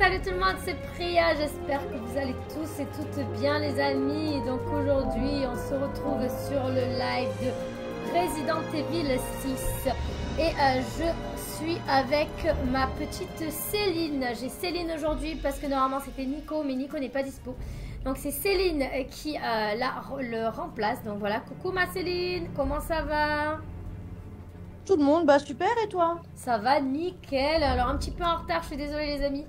salut tout le monde, c'est Priya. J'espère que vous allez tous et toutes bien, les amis. Donc aujourd'hui, on se retrouve sur le live de Resident Evil 6. Et euh, je suis avec ma petite Céline. J'ai Céline aujourd'hui parce que normalement c'était Nico, mais Nico n'est pas dispo. Donc c'est Céline qui euh, la, le remplace. Donc voilà, coucou ma Céline, comment ça va? Tout le monde, bah super et toi? Ça va nickel. Alors un petit peu en retard, je suis désolée les amis.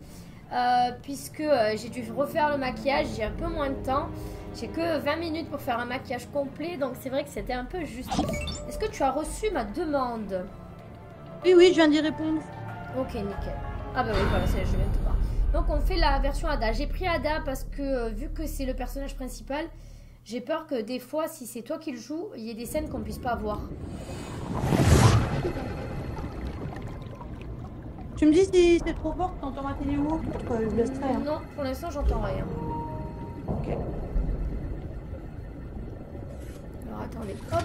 Euh, puisque euh, j'ai dû refaire le maquillage, j'ai un peu moins de temps. J'ai que 20 minutes pour faire un maquillage complet, donc c'est vrai que c'était un peu juste. Est-ce que tu as reçu ma demande? Oui, oui, je viens d'y répondre. Ok, nickel. Ah bah oui, voilà, je viens de te voir. Donc on fait la version Ada. J'ai pris Ada parce que euh, vu que c'est le personnage principal, j'ai peur que des fois, si c'est toi qui le joues, il y ait des scènes qu'on puisse pas voir. Tu me dis si c'est trop fort, t'entends ma télé ou je laisserai. Hein. Non, pour l'instant, j'entends rien. Ok. Alors attendez, hop.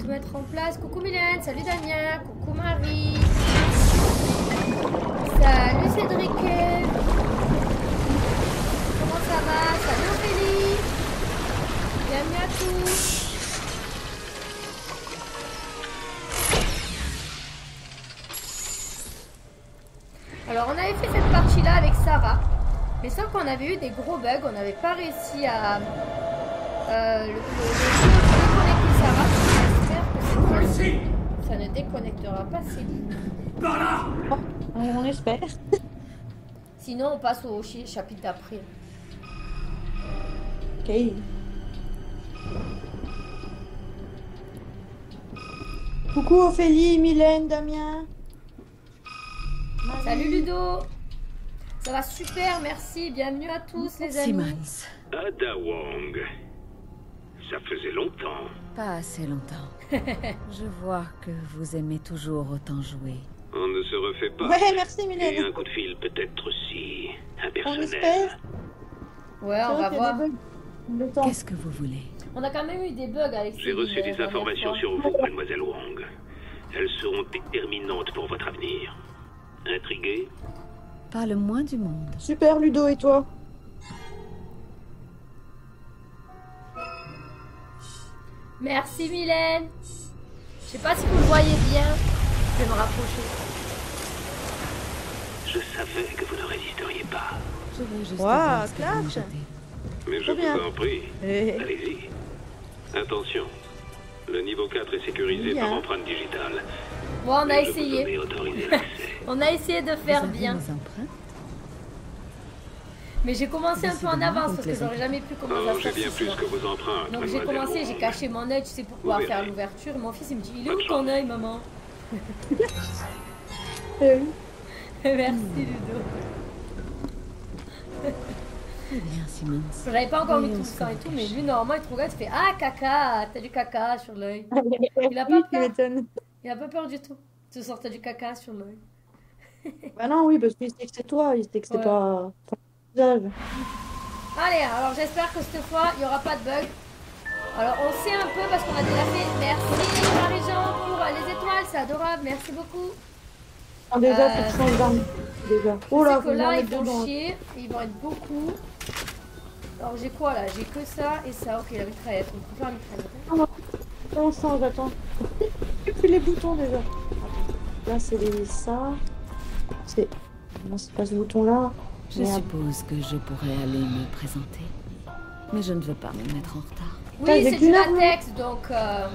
Tout mettre en place. Coucou Mylène, salut Damien, coucou Marie. Salut Cédric. Comment ça va? Salut Ophélie. Bienvenue à tous. Alors on avait fait cette partie là avec Sarah. Mais sans qu'on avait eu des gros bugs, on n'avait pas réussi à euh, le, Sarah. J'espère que ça ne déconnectera pas Céline. Par là On espère. Sinon on passe au chapitre d'après. Ok. Coucou Ophélie, Mylène, Damien. Salut Ludo Ça va super, merci. Bienvenue à tous les amis. Simmons. Ada Wong. Ça faisait longtemps. Pas assez longtemps. Je vois que vous aimez toujours autant jouer. On ne se refait pas. Ouais, merci Mylène. Et un coup de fil peut-être si impersonnel. On espère. Ouais, on va voir. Qu'est-ce que vous voulez? On a quand même eu des bugs avec J'ai reçu des informations sur vous, mademoiselle Wong. Elles seront déterminantes pour votre avenir. Intrigué Pas le moins du monde. Super Ludo et toi? Merci Mylène. Je sais pas si vous le voyez bien. Je vais me rapprocher. Je savais que vous ne résisteriez pas. Je vais juste wow, Mais je vous en prie. Eh. Allez-y. Attention. Le niveau 4 est sécurisé par empreinte digitale. Bon, on a essayé. on a essayé de faire bien. Mais j'ai commencé un peu en avance parce que j'aurais jamais pu commencer à faire bien plus que vos empreintes. Donc j'ai commencé, j'ai caché mon œil, tu sais, pour pouvoir faire l'ouverture. Mon fils il me dit Il est où ton œil, maman Merci Ludo. bien, Simon. J'avais pas encore mis tout ça et tout, mais lui, normalement, il te regarde, il fait Ah, caca, t'as du caca sur l'œil. Il a pas peur. Il a pas peur du tout. Tu sortais du caca sur l'œil. bah non, oui, parce qu'il sait que c'est toi, il sait que c'est toi. Allez, alors j'espère que cette fois, il n'y aura pas de bug. Alors, on sait un peu parce qu'on a déjà fait. Merci Marie-Jean pour les étoiles, c'est adorable, merci beaucoup. Ah, déjà, euh... c'est Déjà. Oh là, que là, ils vont chier, ils vont être beaucoup. Alors, j'ai quoi là? J'ai que ça et ça. Ok, la mitraillette. On peut faire la mitraillette. On sent, j'attends. Et puis les boutons déjà. Là, c'est les... ça. C'est. Non, c'est pas ce bouton-là. Je suppose que je pourrais aller me présenter. Mais je ne veux pas me mettre en retard. Oui, c'est du latex, donc... Euh...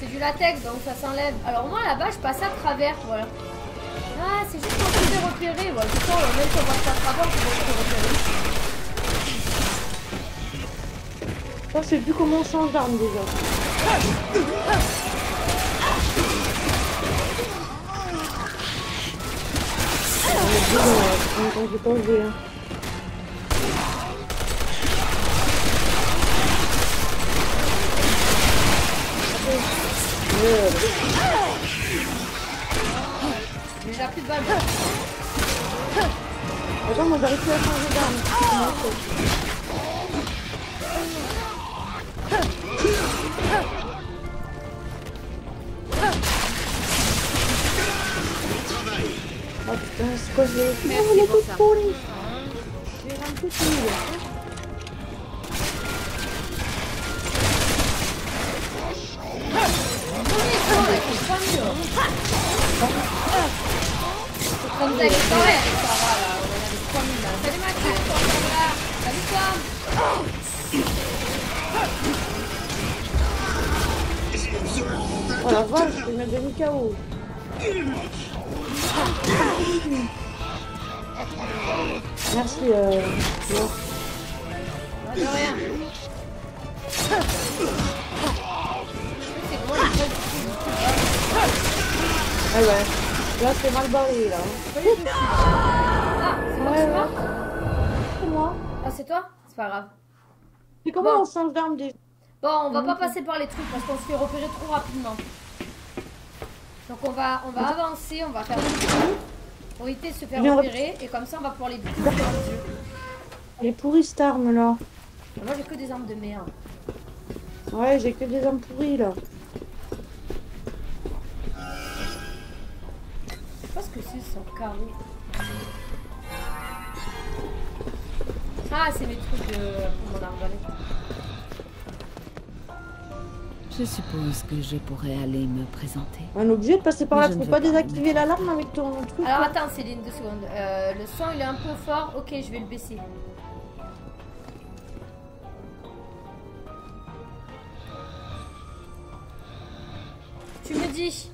C'est du latex, donc ça s'enlève. Alors moi, là-bas, je passe à travers, voilà. Ah, c'est juste peut les repérer. Tout ça, même si on passe à travers, on peut les repérer. C'est plus comment on change d'arme déjà. On pas Hocam o zayıf yapan Bak ben skoz Ne bu boring. Change d'arme déjà Bon, on va Mhm. pas passer par les trucs parce qu'on se fait repérer trop rapidement. Donc on va, on va avancer, on va faire un petit coup pour éviter de se faire Bien. repérer et comme ça on va pouvoir les buter. Elle est pourrie cette arme là. Moi j'ai que des armes de merde. Ouais, j'ai que des armes pourries là. Je sais pas ce que c'est ce carreau. Ah, c'est mes trucs de pour mon arbalète. Je suppose que je pourrais aller me présenter. On est obligé de passer par Mais là. Tu ne peux pas pas, désactiver l'alarme avec ton truc Alors attends Céline, deux secondes. Euh, le son il est un peu fort. Ok, je vais le baisser. Tu me dis.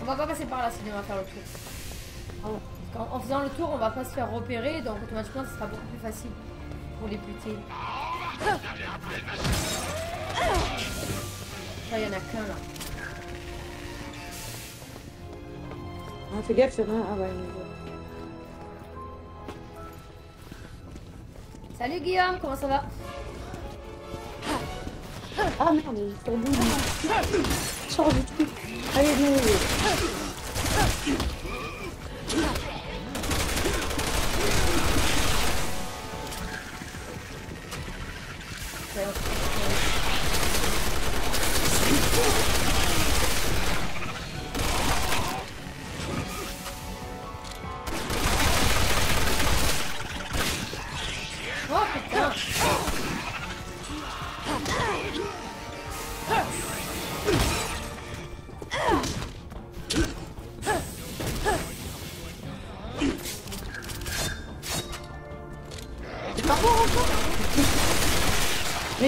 On va pas passer par là, sinon on va faire le tour. Parce qu'en- En faisant le tour, on va pas se faire repérer, donc automatiquement, ce sera beaucoup plus facile pour les buter. Là, il y en a qu'un là. Ah, fais gaffe, un. Ah ouais. Salut Guillaume, comment ça va? Ah merde, il faut bouger. Sors du truc. Allez, viens. Oh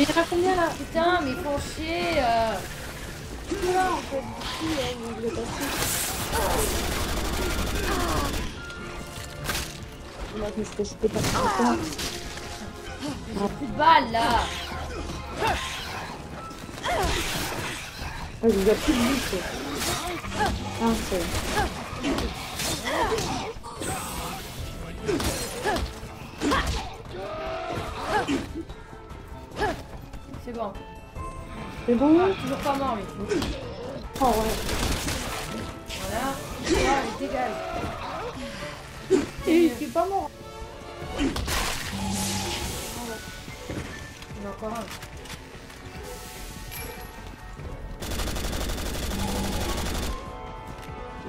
il combien là Putain, mais chier euh. Tout là en fait. Ici, hein, je vais passer. Là, je me suis fait shooter par ce J'ai plus de balles là Ah, il y a plus de vie. Ah, c'est... bon. C'est bon Toujours pas mort lui. Oh ouais. Voilà. Voilà, il dégage. Et il est pas mort. Il y en a encore un.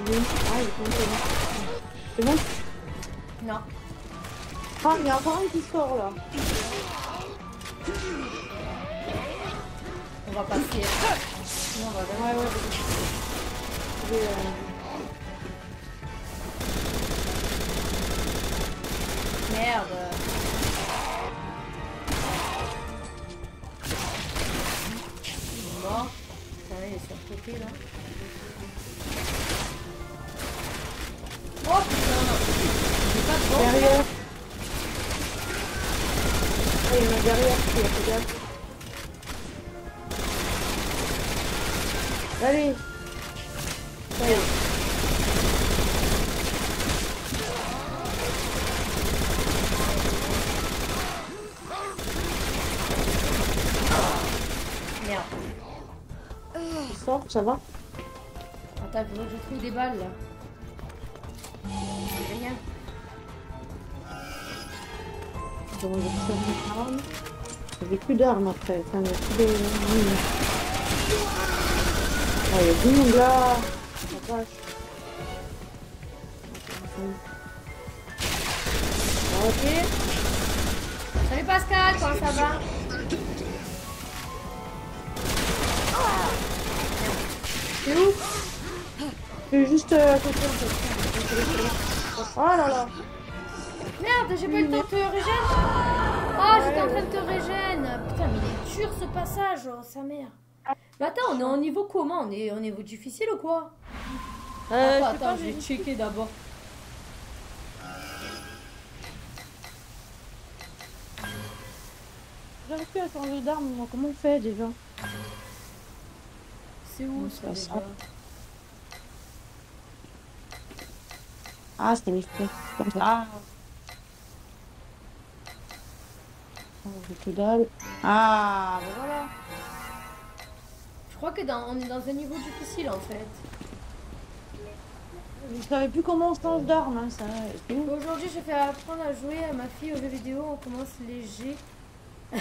Il est... Ah, il est. C'est bon? Non. Ah, il y a encore un qui sort là. Va passer. Sinon, on va jamais. Ouais, ouais. Je vais, euh, Merde. Il est mort. Putain, il est sur le côté là. Oh putain J'ai pas trop. Derrière. Ah, il y en a derrière a Allez. Est. Merde. Sort, ça va Attends, faudrait que je trouve des balles là. Rien. J'avais plus d'armes après. Enfin, plus de... Oh, il y là. Ok. Salut Pascal, comment ça va? C'est où? C'est juste euh, à côté en fait. Oh là là. Merde, j'ai pas eu le temps de te régène. Oh, j'étais en train de te régène. Putain, mais il est dur ce passage, oh, sa mère. Mais attends, on est en niveau comment On est au niveau difficile ou quoi Euh, Attends, je attends, vais j'ai- checker d'abord. J'arrive plus à changer d'arme, moi. Comment on fait déjà C'est où ça. Ah, c'était mes frais. Comme ça. Ah. Oh, j'ai que dalle. Ah, bah voilà. Je crois que dans, on est dans un niveau difficile en fait. Je savais plus comment on change d'arme, hein, ça. Aujourd'hui, je fais apprendre à jouer à ma fille aux jeux vidéo. On commence léger.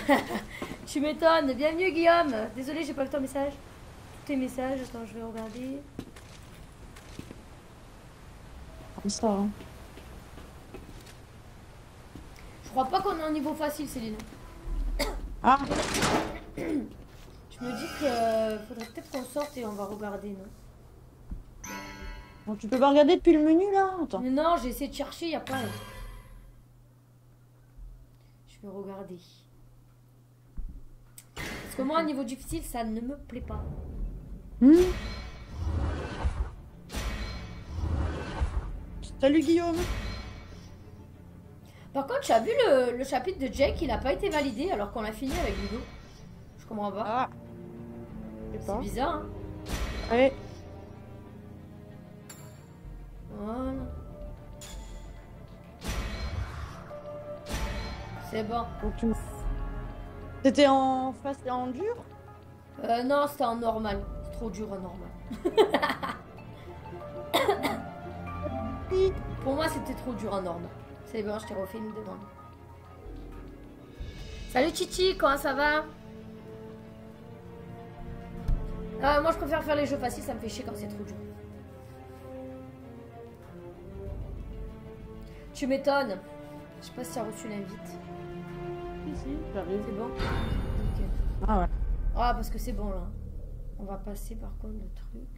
tu m'étonnes. Bienvenue, Guillaume. Désolé, j'ai pas vu ton message. Tous tes messages. Attends, je vais regarder. Comme ça. hein. Je crois pas qu'on est en niveau facile, Céline. Ah, Je me dis que faudrait peut-être qu'on sorte et on va regarder, non? Bon, tu peux pas regarder depuis le menu là Attends. Mais non, j'ai essayé de chercher, y a pas. Je vais regarder. Parce que moi, un niveau difficile, ça ne me plaît pas. Hmm? Salut Guillaume. Par contre, tu as vu le, le chapitre de Jake, il a pas été validé alors qu'on l'a fini avec Ludo. Je comprends pas. Ah. C'est bizarre, hein Ouais. Voilà. C'est bon. C'était en face en dur? Euh, non, c'était en normal. C'est trop dur en normal. Pour moi, c'était trop dur en normal. C'est bon, je t'ai refait une demande. Salut Titi, comment ça va? Euh, Moi, je préfère faire les jeux faciles, ça me fait chier quand c'est trop dur. Tu m'étonnes. Je sais pas si tu as reçu l'invite. Si, si, j'arrive. C'est bon Ok. Ah ouais. Ah, parce que c'est bon là. On va passer par contre le truc.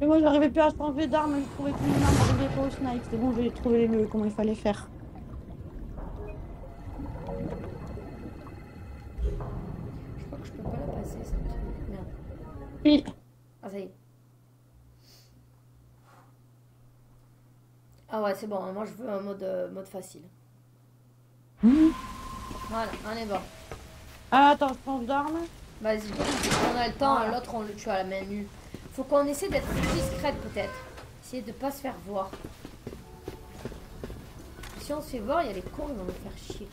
Mais moi j'arrivais plus à changer d'arme, je trouvais qu'une arme n'arrivait pas au snipe. C'est bon, j'ai trouvé le comment il fallait faire. Ah ouais, c'est bon. Moi, je veux un mode, euh, mode facile. Hmm. Voilà, on est bon. Ah, attends, je change d'arme. Vas-y. On a le temps, Voilà. l'autre, on le tue à la main nue. Faut qu'on essaie d'être plus discrète, peut-être. Essayer de pas se faire voir. Si on se fait voir, il y a les cons, ils vont nous faire chier.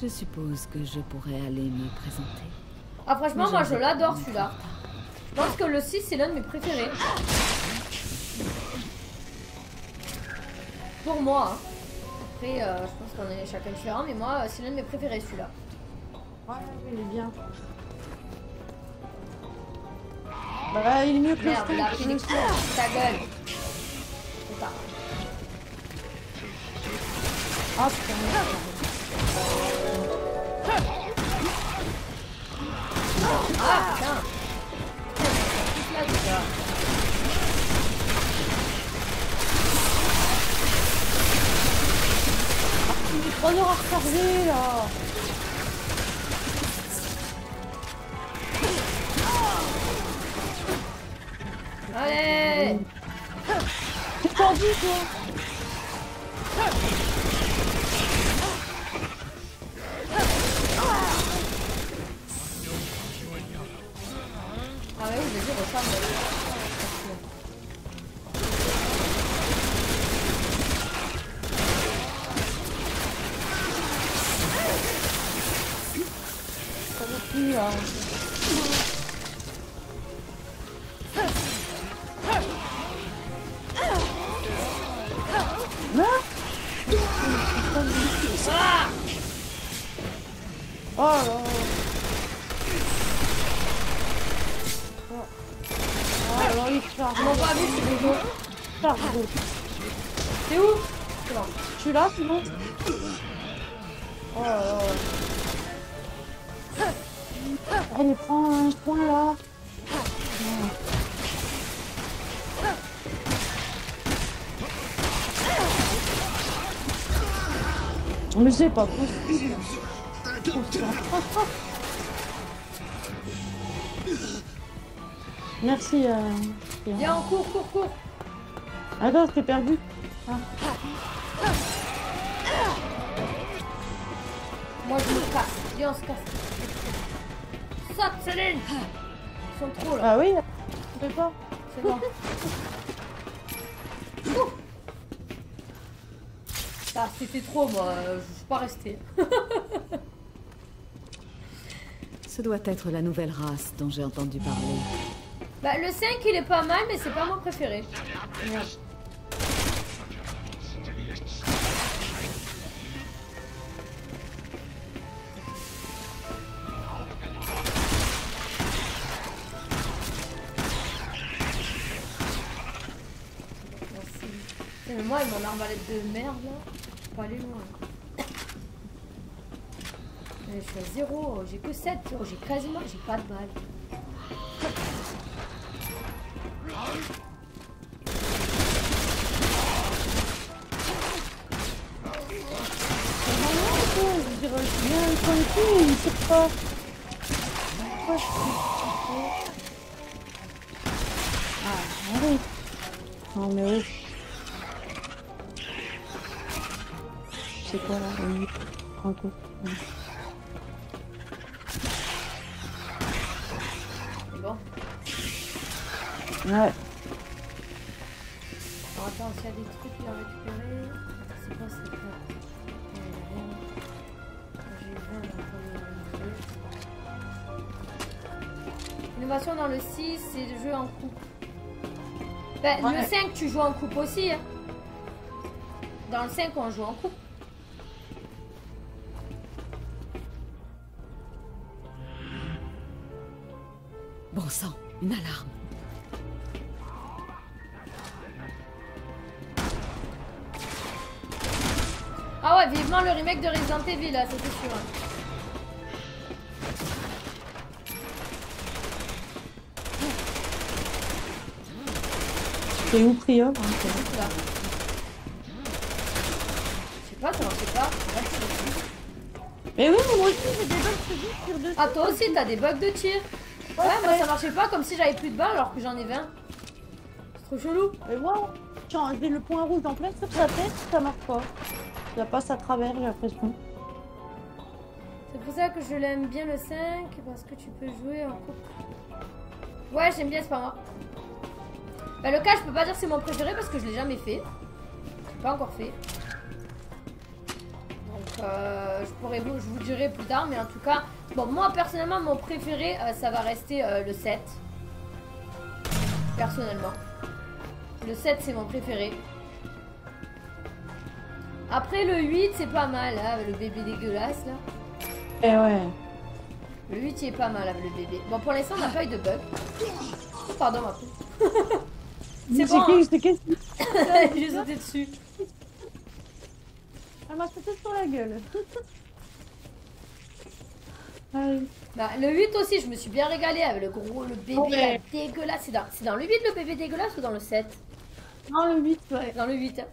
Je suppose que je pourrais aller me présenter. Ah, franchement, moi, je l'adore celui-là. Je pense que le 6, c'est l'un de mes préférés. Pour moi. hein. Après, euh, je pense qu'on est chacun différent, mais moi, c'est l'un de mes préférés celui-là. Ouais, il est bien. Bah, il est mieux que le Merde, des sais. coups. Ta gueule. Ah putain. 这种 pas possible. Merci. Euh... Viens, en cours, cours, cours. Attends, je t'ai perdu. Ah. Moi, je me casse. Viens, on se casse. Saute, Céline Ils sont trop là. Ah oui Je peux pas. C'est bon. Ah, c'était trop, moi. Je suis pas restée. Ce doit être la nouvelle race dont j'ai entendu parler. Bah, le 5, il est pas mal, mais c'est pas mon préféré. Merde. Moi, avec mon arbalète de merde, là, aller loin. Mais je suis à 0, j'ai que 7, j'ai quasiment, j'ai pas de balles. A des trucs à récupérer. C'est quoi cette carte? J'ai 20 dans le premier jeu. Innovation dans le 6, c'est le jeu en coupe. Ben, Ouais. Le 5, tu joues en coupe aussi. hein. Dans le 5, on joue en coupe. Bon sang, une alarme. Vivement le remake de Resident Evil, là, c'est sûr. hein. C'est où Prior hein, Juste là. Je sais pas, ça marchait pas. Mais oui, mais moi aussi j'ai des bugs physiques sur deux. Ah, toi aussi, t'as des bugs de tir. Ouais, moi ça marchait pas comme si j'avais plus de balles alors que j'en ai 20. C'est trop chelou. Et moi, quand j'ai le point rouge en plein sur sa tête, ça marche pas. Passe à travers, j'ai l'impression. C'est pour ça que je l'aime bien le 5, parce que tu peux jouer en couple. Ouais, j'aime bien, c'est pas moi. Bah, le cas, je peux pas dire c'est mon préféré parce que je l'ai jamais fait. Pas encore fait. Donc, euh, je pourrais vous, je vous dirai plus tard, mais en tout cas, bon, moi personnellement, mon préféré, euh, ça va rester euh, le 7. Personnellement. Le 7, c'est mon préféré. Après, le 8, c'est pas mal, hein, avec le bébé dégueulasse là. Et ouais. Le 8 il est pas mal avec le bébé. Bon pour l'instant on n'a pas eu de bug. Pardon ma poule. C'est bon. hein. J'ai sauté dessus. Elle m'a sauté sur la gueule. Allez. Bah, le 8 aussi je me suis bien régalée avec le gros le bébé dégueulasse. C'est dans, dans le 8 le bébé dégueulasse ou dans le 7 Non, le 8, ouais. Dans le 8. hein.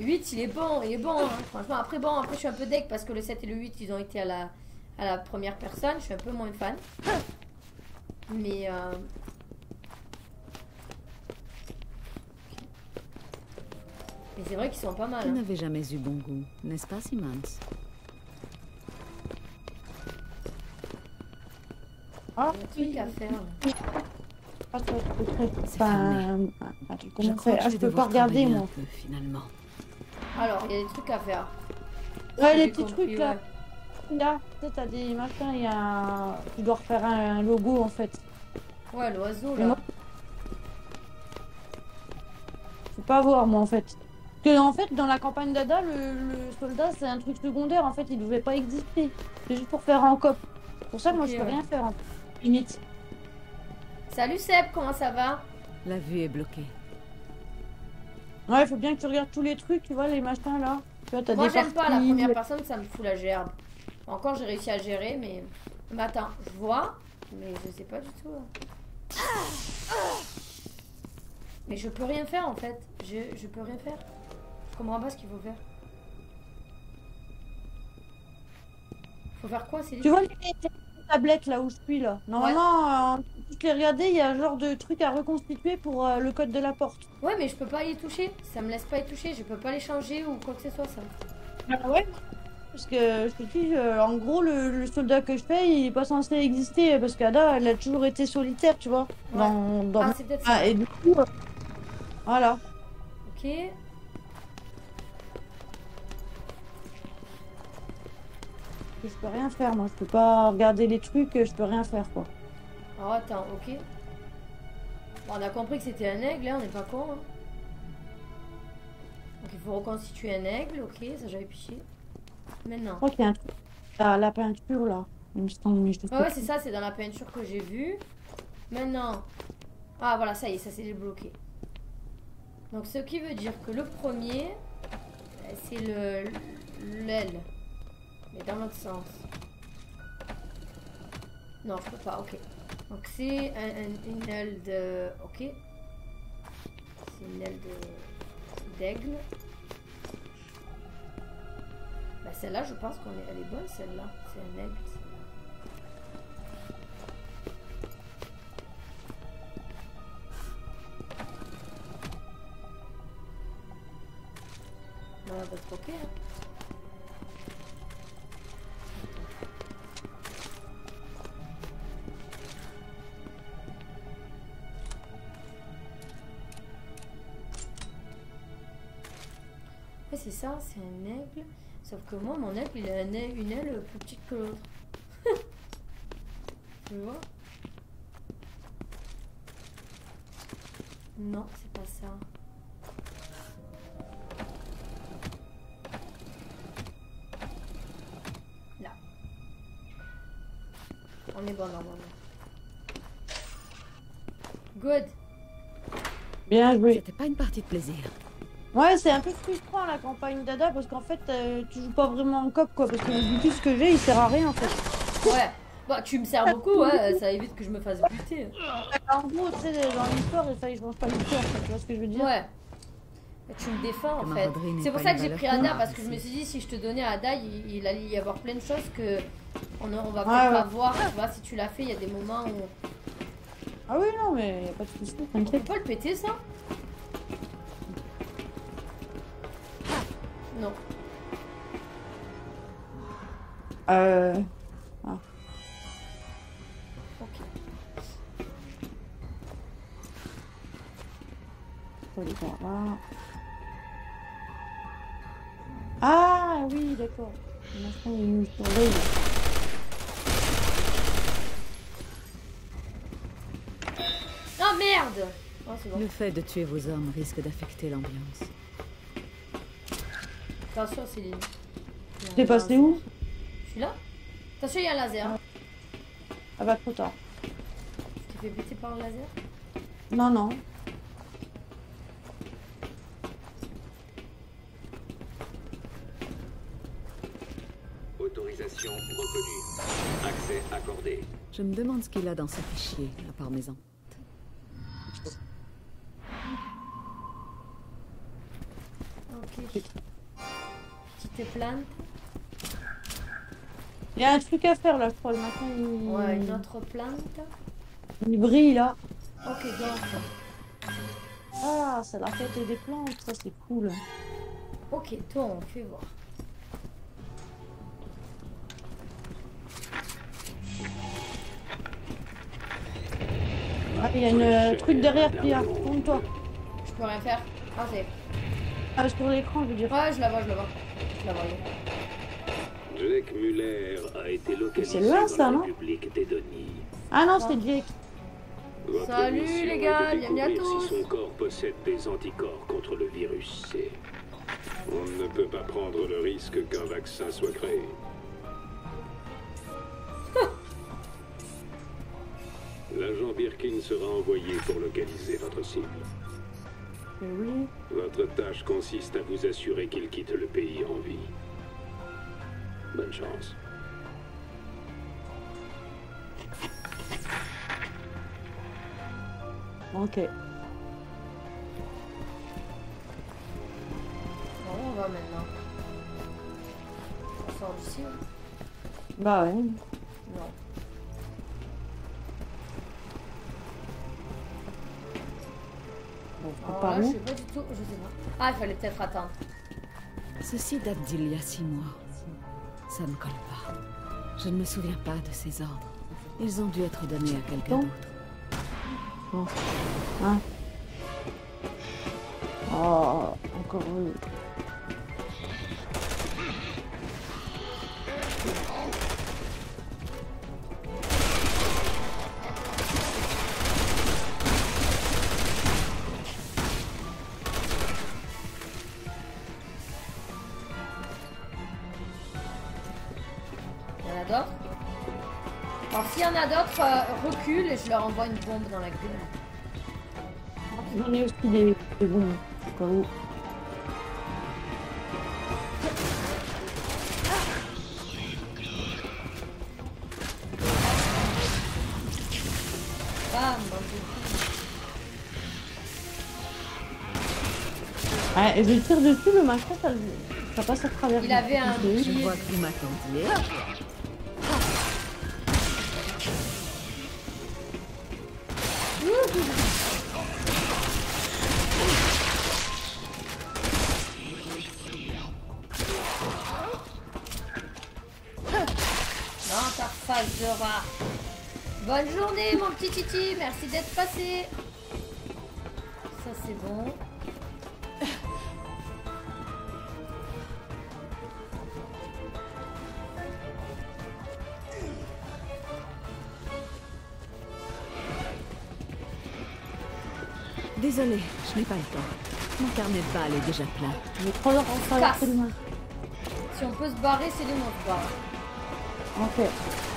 Ah, Le 8 il est bon, il est bon. hein. Franchement après bon après je suis un peu deck parce que le 7 et le 8 ils ont été à la, à la première personne. Je suis un peu moins fan. Mais euh, Mais c'est vrai qu'ils sont pas mal. Tu hein. n'avais jamais eu bon goût, n'est-ce pas, Simmons? Ah, Il y a des trucs à faire. Ah, Je Ah, je vais peux pas regarder, moi. peu, finalement. Alors, il y a des trucs à faire. Ouais, les petits compris, trucs là. ouais. Là, t'as des machins, il y a un... Tu dois refaire un logo en fait. Ouais, l'oiseau là. moi- peux pas voir moi en fait. Que en fait, dans la campagne d'Ada, le, soldat c'est un truc secondaire. En fait, il devait pas exister. C'est juste pour faire en cop. Pour ça, moi, je peux rien faire. En limite. Salut Seb, comment ça va? La vue est bloquée. Ouais, faut bien que tu regardes tous les trucs, tu vois, les machins là. Moi, j'aime pas la première personne, ça me fout la gerbe. Encore, j'ai réussi à gérer, mais. Attends, je vois, mais je sais pas du tout. Mais je peux rien faire en fait. Je, je peux rien faire. Je comprends pas ce qu'il faut faire. Faut faire quoi, c'est Tu vois les tablettes là où je suis là Normalement, ouais. euh, les regarder, il y a un genre de truc à reconstituer pour euh, le code de la porte. Ouais, mais je peux pas y toucher. Ça me laisse pas y toucher. Je peux pas les changer ou quoi que ce soit, ça. Ah ouais? Parce que je te dis, euh, en gros, le, soldat que je fais, il est pas censé exister parce qu'Ada, elle a toujours été solitaire, tu vois. Dans, dans... Ah, c'est peut-être ça. Ah, et du coup, voilà. Ok. Je peux rien faire, moi. Je peux pas regarder les trucs, je peux rien faire, quoi. Oh, attends, ok. Bon, on a compris que c'était un aigle, hein, on n'est pas con. Hein. Donc il faut reconstituer un aigle, ok, ça j'avais piché. Maintenant. Ok, ah, la peinture là. ouais, c'est ça, c'est dans la peinture que j'ai vu. Maintenant. Ah voilà, ça y est, ça s'est débloqué. Donc ce qui veut dire que le premier, c'est le l'aile. Mais dans l'autre sens. Non, je peux pas, ok. Donc c'est un, une aile de... Ok. C'est une aile de... d'aigle. Bah, celle-là, je pense qu'elle est, est bonne, celle-là. C'est un aigle. On va troquer. Hein. Ça, c'est un aigle. Sauf que moi, mon aigle, il a une aile, plus petite que l'autre. tu vois? Non, c'est pas ça. Là. On est bon normalement. Good. Bien joué. C'était pas une partie de plaisir. Ouais, c'est un peu frustrant la campagne d'Ada parce qu'en fait, euh, tu joues pas vraiment en cop quoi. Parce que le butus que j'ai, il sert à rien en fait. Ouais, bah tu me sers beaucoup, ouais, ça évite que je me fasse buter. En gros, tu sais, dans l'histoire, ça, je mange pas l'histoire, tu vois ce que je veux dire? Ouais. Tu me défends en fait. C'est pour ça que j'ai pris Ada parce que je me suis dit, si je te donnais Ada, il, il allait y avoir plein de choses que on, on va pas voir. Tu vois, si tu l'as fait, il y a des moments où. Ah oui, non, mais y a pas de soucis, t'inquiète. Tu peux pas le péter ça Non. Euh... Ah. Ok. Faut les voir là. Ah oui, d'accord. Maintenant, il nous surveille. Oh merde oh, bon. Le fait de tuer vos hommes risque d'affecter l'ambiance. Attention, Céline. T'es passé où Je suis là. Attention, il y a un laser. Ah bah, trop tard. Tu t'es fait buter par le laser? Non, non. Autorisation reconnue. Accès accordé. Je me demande ce qu'il a dans ce fichier, à part maison. Il y a un truc à faire là, je crois, le matin. Ouais, une autre plante. Il brille là. Ok, donc. Ah, c'est la fête des plantes, ça c'est cool. Ok, toi, on fait voir. Ah, il y a une euh, truc derrière, Pia. Tourne-toi. Je peux rien faire. Ah, c'est. Ah, sur l'écran, je veux dire. Ouais, je la vois, je la vois. Jake Muller a été localisé C'est là, ça, non Ah non, c'est Jake. Salut les gars, bienvenue à tous. Si son corps possède des anticorps contre le virus C. On ne peut pas prendre le risque qu'un vaccin soit créé. L'agent Birkin sera envoyé pour localiser votre cible. Oui. Votre tâche consiste à vous assurer qu'il quitte le pays en vie. Bonne chance. Ok. Bon, on va maintenant. On sort d'ici hein Bah ouais. Non. Alors par là, je où sais pas du tout, je sais pas. Ah, il fallait peut-être attendre. Ceci date d'il y a six mois. Ça ne colle pas. Je ne me souviens pas de ces ordres. Ils ont dû être donnés à quelqu'un d'autre. Bon. Hein? Oh, encore une. Recule et je leur envoie une bombe dans la gueule. J'en ai aussi des, des bons. au cas où. Bam, Ouais, et je tire dessus, le machin, ça, ça passe à travers. Il avait un. Je vois vous petit Titi. Merci d'être passé. Ça, c'est bon. Désolé, je n'ai pas le temps. Mon carnet de balles est déjà plein. Casse. absolument. Si on peut se barrer, c'est les se barre. Ok. Ah,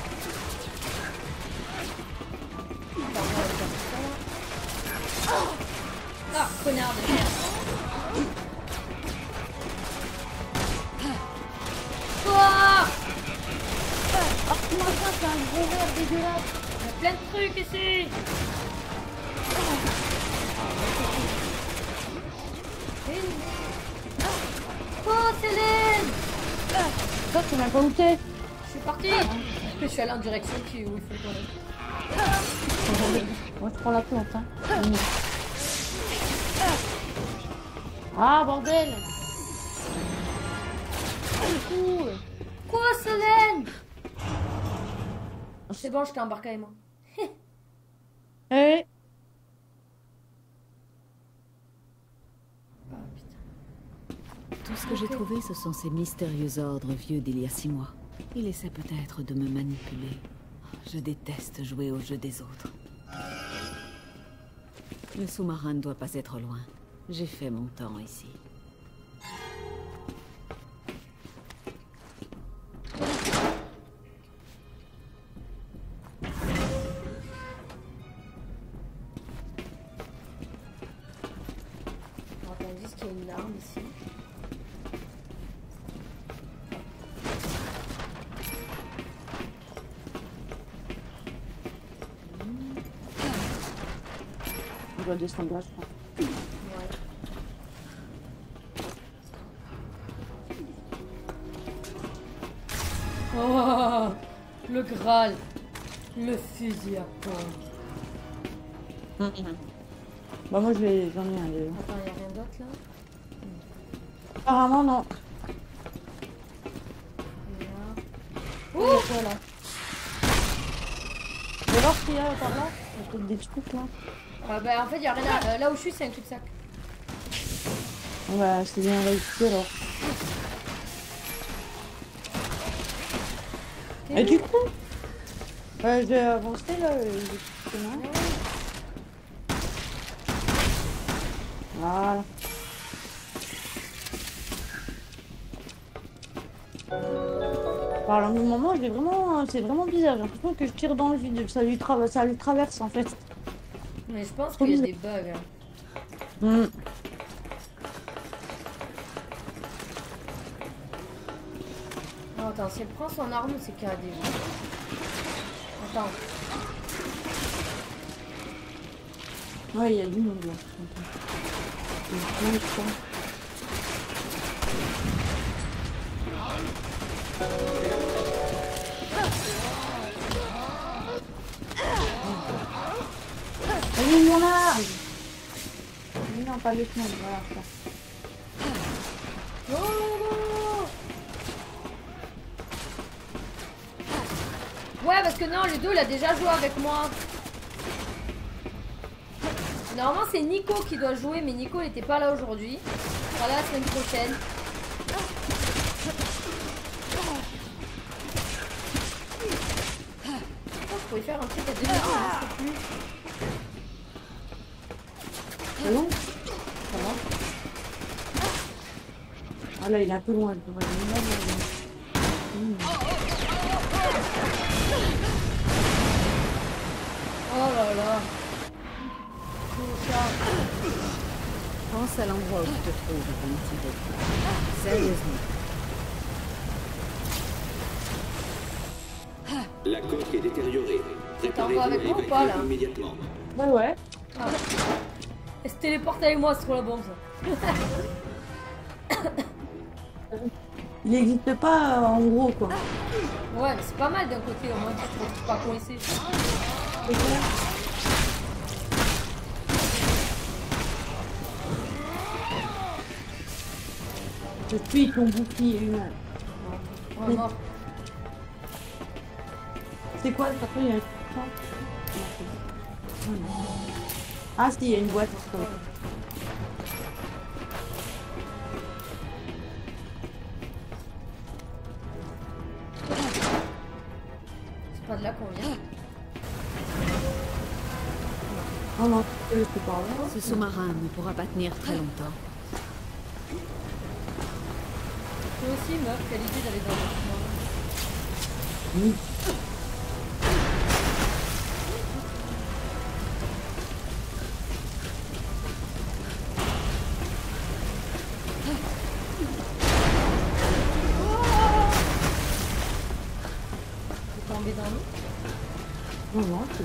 connard de merde. Quoi Oh, comment ça, c'est un gros verre dégueulasse. Il y a plein de trucs ici. Oh, Céline Toi, tu m'as pas t'es Je suis partie Je suis allée en direction qui, où il faut qu'on aille. Moi, je prends la plante, hein. Ah, bordel. Quoi, Solène? C'est bon, je t'ai embarqué avec moi. Eh Ah, putain. Tout ce que j'ai trouvé, ce sont ces mystérieux ordres vieux d'il y a six mois. Il essaie peut-être de me manipuler. Je déteste jouer au jeu des autres. Le sous-marin ne doit pas être loin. J'ai fait mon temps ici. Alors, on fusil à pompe. Bah, moi, je vais- j'en ai un déjà. Attends, y'a rien d'autre là? Apparemment, non. Oh, quoi là Je vais voir ce qu'il y a par là? Il y a peut-être des trucs là. Ah bah en fait, y'a rien à... euh, là où je suis, c'est un cul-de-sac. Bah, c'est bien réussi alors. Et du coup, euh, je vais avancer là. Euh, voilà. Par le moment, j'ai vraiment, c'est vraiment bizarre. J'ai l'impression que je tire dans le vide. Ça lui, tra... ça lui traverse en fait. Mais je pense qu'il y a des bugs. Hein. Hmm. Attends, si elle prend son arme, c'est qu'il y a des gens. Ouais, il y a du monde là. Allez, mon là Non, pas le monde, voilà. Oh parce que non, Ludo, il a déjà joué avec moi. Normalement, c'est Nico qui doit jouer, mais Nico n'était pas là aujourd'hui. Voilà, la semaine prochaine. Je pourrais faire un truc à deux minutes, je sais plus. Ça va? Ah là, il est un peu loin. Je devrais là là Pense à l'endroit où tu te trouves avant de tirer. Sérieusement. La coque est détériorée. Préparez-vous à immédiatement. Ouais, ouais. Ah. Elle se téléporte avec moi, c'est trop la bombe ça. Il n'existe pas en gros quoi. Ouais, mais c'est pas mal d'un côté, au moins tu te retrouves pas coincé. Je suis ton bouclier humain. Mort. C'est quoi le il y a un Ah si, il y a une boîte. C'est pas de là qu'on vient. Non, non, c'est pas là. Ce sous-marin ne pourra pas tenir très longtemps. Aussi, meuf, quelle idée d'aller dans le sous-marin. Oui.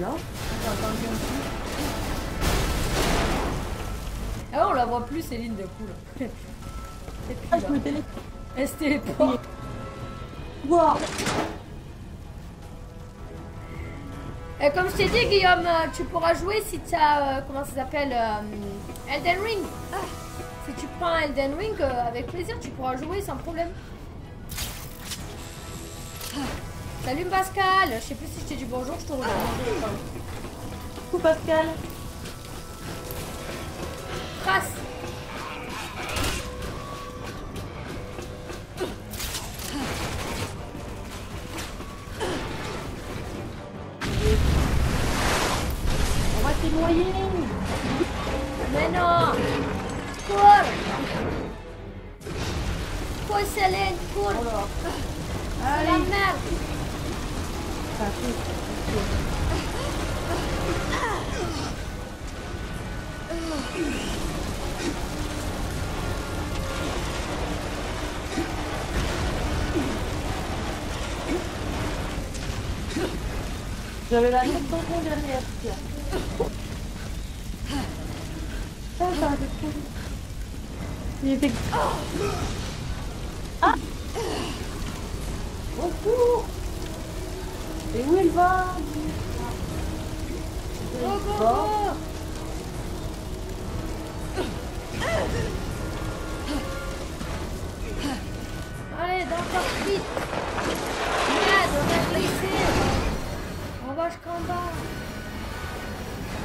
là. Ah on la voit plus Céline de coup là. Ah, je me téléporte. Téléporte. Wow. Et comme je t'ai dit Guillaume, euh, tu pourras jouer si tu as, euh, comment ça s'appelle, euh, Elden Ring. Ah, si tu prends Elden Ring, avec plaisir, tu pourras jouer sans problème. Salut Pascal, je sais plus si je t'ai dit bonjour, je te rejoins. Coucou Pascal. Trace. Allez, dans ta vite Merde, on va laisser On va jusqu'en bas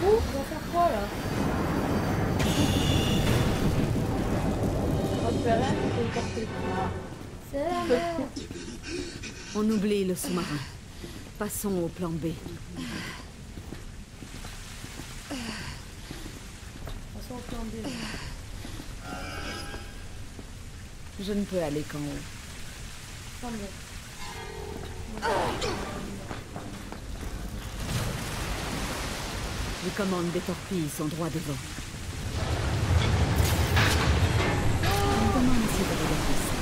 Où On va faire quoi là On va On oublie le sous-marin. Passons au plan B. Passons au plan B. Je ne peux aller qu'en haut. Les commandes des torpilles sont droit devant. Comment essayer de regarder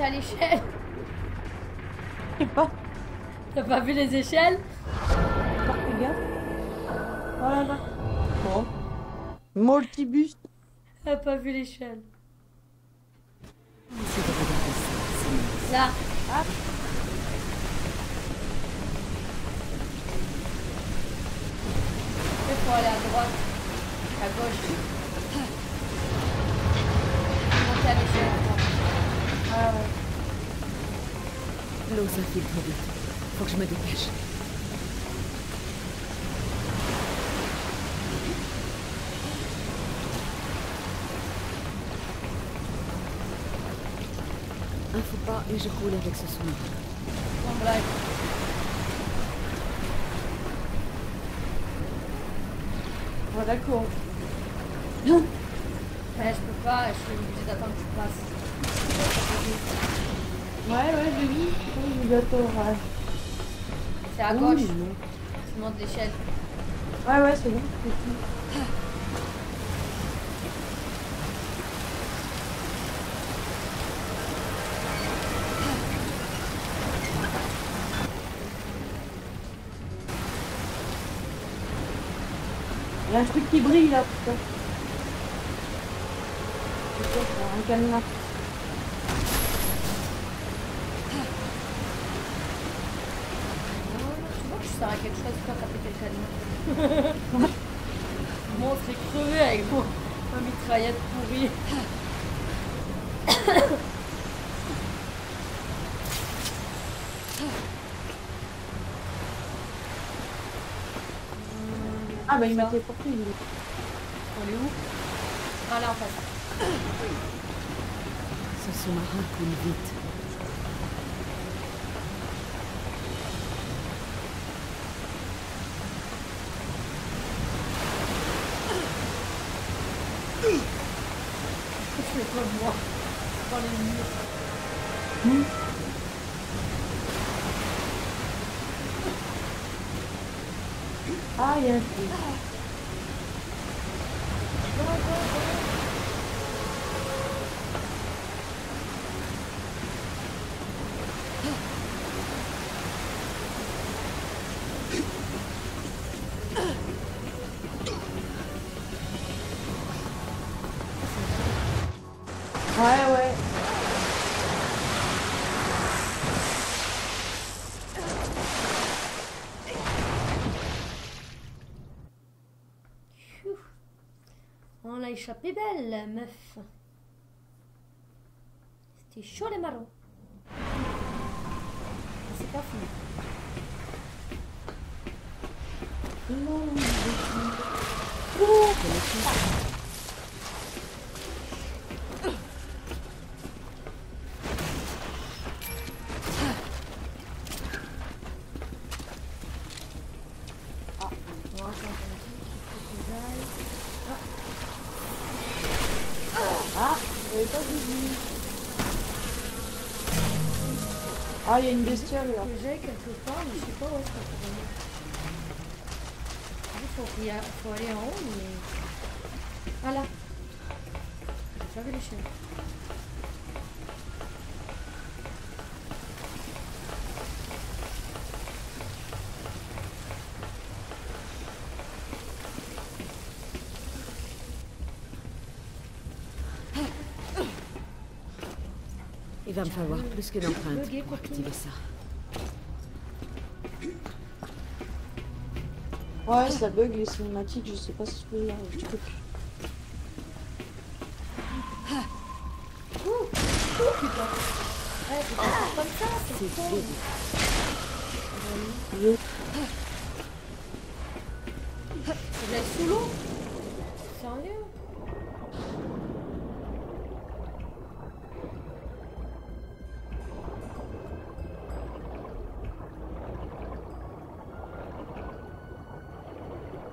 monter à l'échelle. Je sais pas. T'as pas vu les échelles? Gaffe. Voilà, là. Bon. Multibus. T'as pas vu l'échelle. Là. Ah. Il faut aller à droite. À gauche. Monter à l'échelle. Ah ouais. L'eau s'infiltre vite. Faut que je me dépêche. Un faux pas et je roule avec ce soin. Sans blague. Ouais, d'accord. Ouais, je peux pas, je suis obligée d'attendre que tu passes. Ouais, ouais, j'ai vu. D'accord. Ouais. C'est à gauche. Tu montes l'échelle. Ouais, ouais, c'est bon. Il y a un truc qui brille là, putain. C'est Un cadenas. Tu vois que je sers à quelque chose quand t'as pété le cadenas. Bon, on serait crevé avec mon, ma mitraillette pourrie. Ah bah il m'a téléporté. lui. On est où Ah là en face. Ce sous-marin coule vite. Échappé belle, meuf. C'était chaud les marrons. Ah, il y a une bestiole là. que j'aille quelque part, mais je sais pas où est-ce qu'on. Il faut, aller en haut, mais. Voilà. J'avais les chiens. Va me falloir plus qu'une empreinte Bugué, pour activer ça. Ouais, ça bug les cinématiques, je sais pas si je peux y arriver. Je peux plus. Ouais, c'est pas comme ça, C'est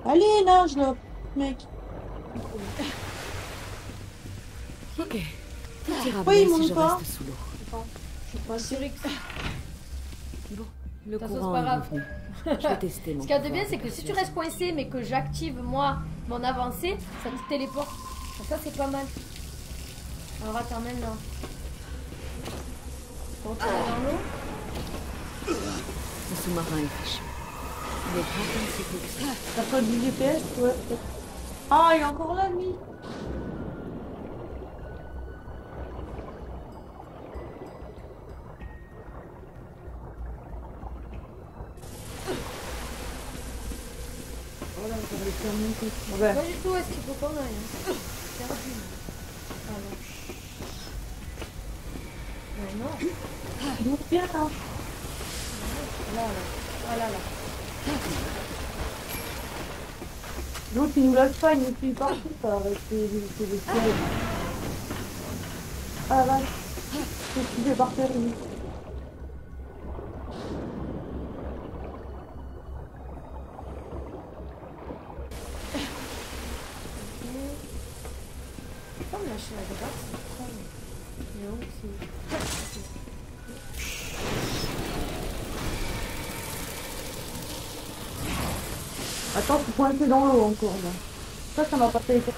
Allez, nage là, mec. Ok. Tout ira Pourquoi il bien si monte je pas reste sous l'eau. Je suis pas sûre. Bon, le courant c'est pas est grave. Je vais tester mon Ce qu'il y a de pouvoir bien, c'est que si tu restes coincé mais que j'active moi mon avancée, ça te téléporte. Donc ça, c'est pas mal. Alors attends maintenant. Faut retourner dans l'eau. Le sous-marin est fichu. Il est se fixer. T'as pas du GPS Ouais. Ah, il est encore là, lui. Voilà, le faire monter. Ouais. Pas du tout, est-ce qu'il faut qu'on aille hein Perdu. Ah non. Mais non. Donc, bien, hein. Là, là. Ah là, là. L'autre, il nous lâche pas, il nous suit partout, ça c'est. Ah, par terre, lui Dans l'eau encore, là. Ça, ça m'a pas fait effet.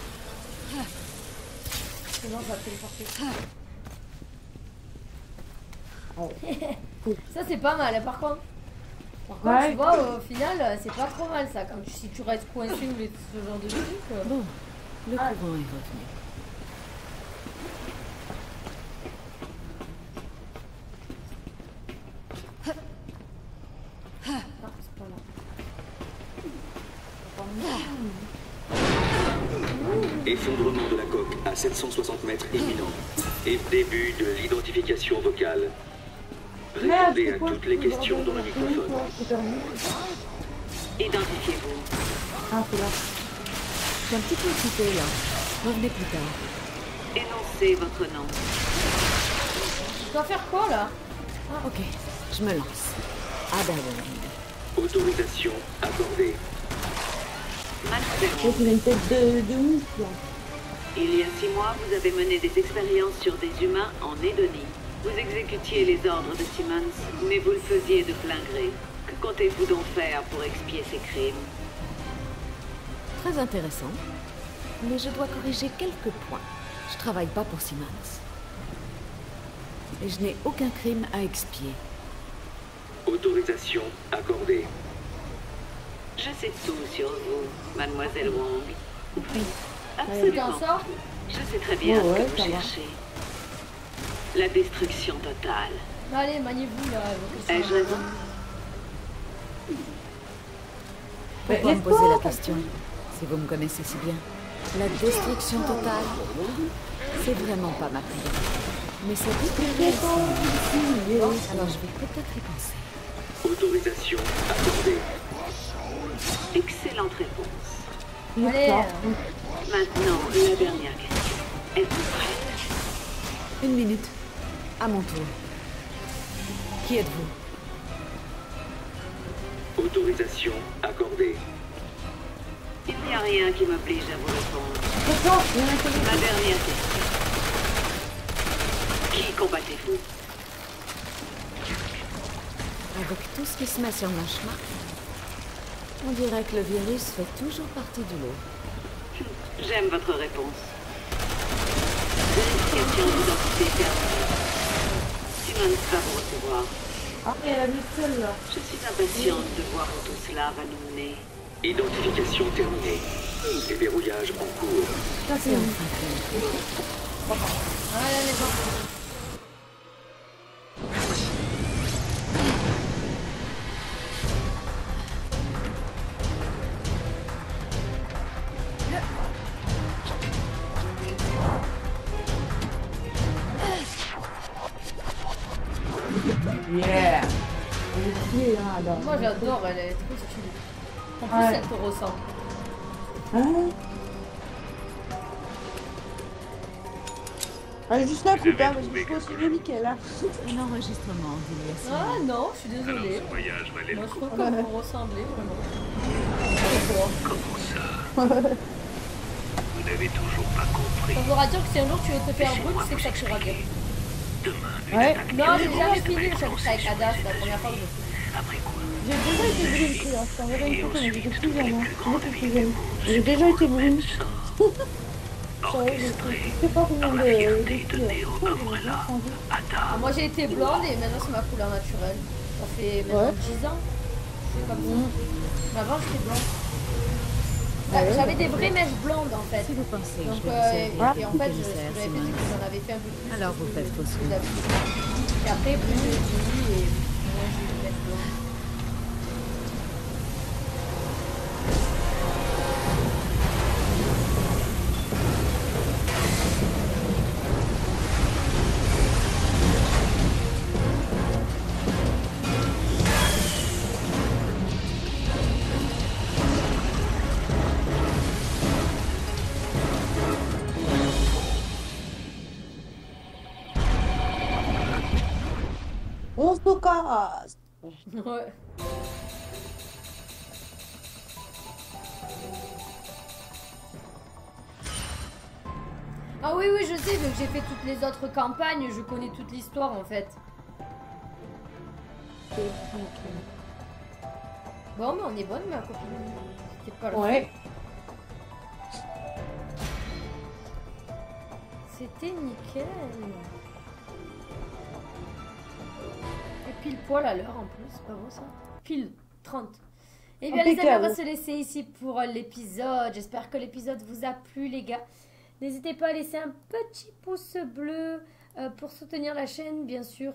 Sinon, ça c'est pas mal, hein, par contre. Par contre, Ouais. tu vois, au final, euh, c'est pas trop mal ça. Quand tu- si tu restes coincé ou les- ce genre de truc. euh, Bon, le Ah. courant est revenu. Ah, c'est pas là. Effondrement de la coque à 760 mètres imminent. Et début de l'identification vocale. Répondez à toutes les questions dans le microphone. Identifiez-vous. Ah, c'est là. Je suis un petit peu occupée là. Revenez plus tard. Énoncez votre nom. Je dois faire quoi là? Ok, je me lance. Ada Wong. Autorisation accordée. Mademoiselle, a une tête de, de mouche, là. Il y a six mois, vous avez mené des expériences sur des humains en Édonie. Vous exécutiez les ordres de Simmons, mais vous le faisiez de plein gré. Que comptez-vous donc faire pour expier ces crimes? Très intéressant. Mais je dois corriger quelques points. Je travaille pas pour Simmons. Et je n'ai aucun crime à expier. Autorisation accordée. Je sais tout sur vous, mademoiselle Wong. Oui, absolument. Je sais très bien Ouais, ouais, ce que ça vous va. cherchez. La destruction totale. Allez, maniez-vous là. Ai-je raison Mais Pourquoi me poser la question Si vous me connaissez si bien. La destruction totale, c'est vraiment pas ma priorité. Mais c'est tout Alors je vais peut-être y penser. Autorisation accordée. Excellente réponse. Allez, Maintenant, la dernière question. Êtes-vous prête? Une minute. À mon tour. Qui êtes-vous? Autorisation accordée. Il n'y a rien qui m'oblige à vous répondre. Qui- Ma dernière question. Qui combattez-vous? Avec tout ce qui se met sur mon chemin, on dirait que le virus fait toujours partie du lot. J'aime votre réponse. Vérification d'identité terminée. Simone va vous recevoir. Ah, il y a la mutuelle, là. Je suis impatiente de voir où tout cela va nous mener. Identification terminée. Déverrouillage en cours. Ça, c'est enfin fait. à La hein, parce que je qu'elle a. Un enregistrement Ah non, je suis désolée. Alors, ce voyage valait Moi, le je coup. trouve que vous ressemblez vraiment. Comment ça Vous n'avez toujours pas compris. Ça voudra dire que si un jour tu veux te faire brûler, c'est que ça t'ira bien. Demain, une Ouais. Non, j'ai jamais fini le chapitre avec Ada, c'est la première fois que je fais. Après quoi J'ai déjà été brune, t'enverrai Et une photo, mais j'étais plus jeune. hein. J'ai déjà été brune. moi j'ai été blonde et maintenant c'est ma couleur naturelle. Ça fait maintenant Ouais. 10 ans. Suis comme ça. Mm. Mais avant j'étais blonde. Ah ouais, J'avais des vraies mèches blondes en fait. Si vous pensez Donc, euh, et, et en fait, je, ce que j'avais fait, c'est que j'en avais fait un peu plus. Alors, vous faites d'habitude. Et après, plus vieillis et Ouais. Ah oui, oui, je sais, vu que j'ai fait toutes les autres campagnes, je connais toute l'histoire en fait. Bon, mais on est bonne, ma copine. C'était pas Ouais. C'était nickel. Pile poil à l'heure en plus, c'est pas bon ça Pile 30. Et bien les amis, on va se laisser ici pour l'épisode. J'espère que l'épisode vous a plu les gars. N'hésitez pas à laisser un petit pouce bleu euh, pour soutenir la chaîne bien sûr.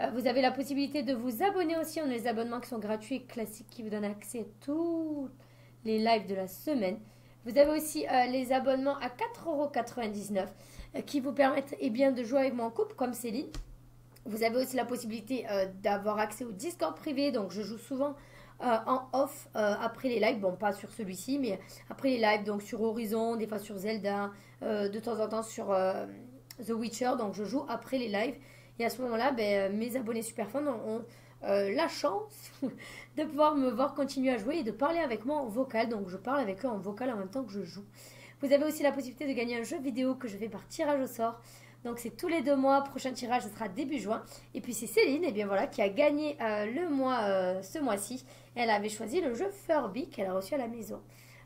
Euh, vous avez la possibilité de vous abonner aussi. On a les abonnements qui sont gratuits et classiques qui vous donnent accès à tous les lives de la semaine. Vous avez aussi euh, les abonnements à 4,99€ euh, qui vous permettent eh bien, de jouer avec moi en couple comme Céline. Vous avez aussi la possibilité euh, d'avoir accès au Discord privé. Donc je joue souvent euh, en off euh, après les lives. Bon, pas sur celui-ci, mais après les lives. Donc sur Horizon, des fois sur Zelda, de temps en temps sur The Witcher. Donc je joue après les lives. Et à ce moment-là, ben, mes abonnés super fans ont, la chance de pouvoir me voir continuer à jouer et de parler avec moi en vocal. Donc je parle avec eux en vocal en même temps que je joue. Vous avez aussi la possibilité de gagner un jeu vidéo que je fais par tirage au sort. Donc c'est tous les deux mois. Prochain tirage, ce sera début juin. Et puis c'est Céline, et bien voilà, qui a gagné euh, le mois euh, ce mois-ci. Elle avait choisi le jeu Furby qu'elle a reçu à la maison.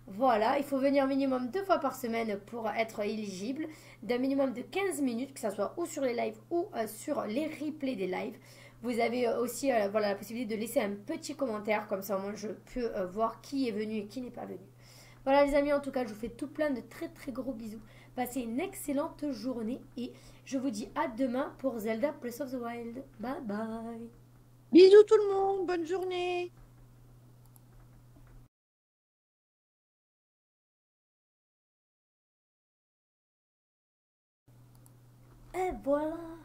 Voilà, il faut venir minimum deux fois par semaine pour être éligible, d'un minimum de 15 minutes, que ce soit ou sur les lives ou euh, sur les replays des lives. Vous avez aussi voilà, la possibilité de laisser un petit commentaire, comme ça au moins je peux voir qui est venu et qui n'est pas venu. Voilà les amis, en tout cas je vous fais tout plein de très très gros bisous. Passez une excellente journée et je vous dis à demain pour Zelda Breath of the Wild. Bye bye. Bisous tout le monde, bonne journée. Et voilà